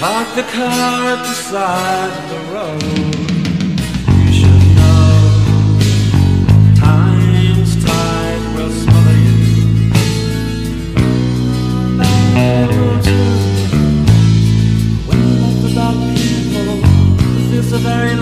Park the car at the side of the road. You should know time's tide will smother you. When left without people, feels a very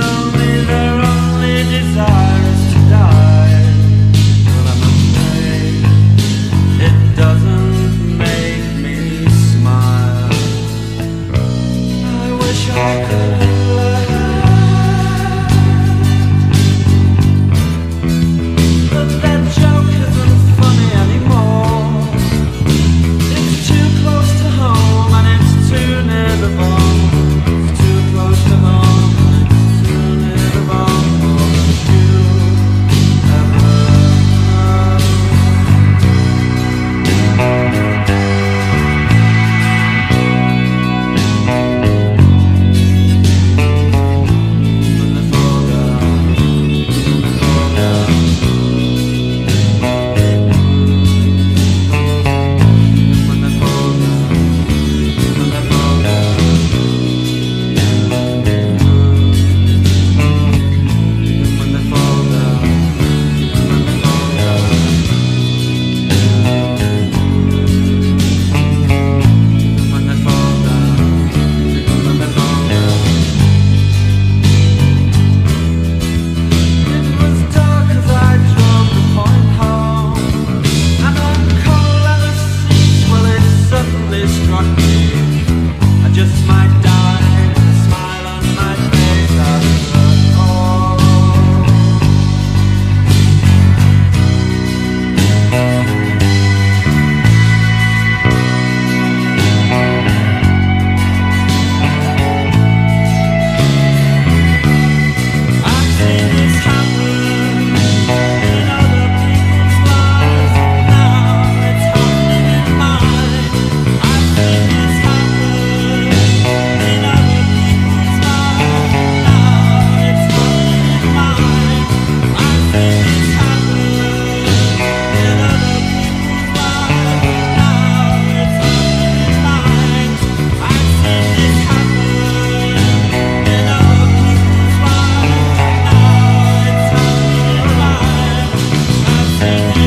Thank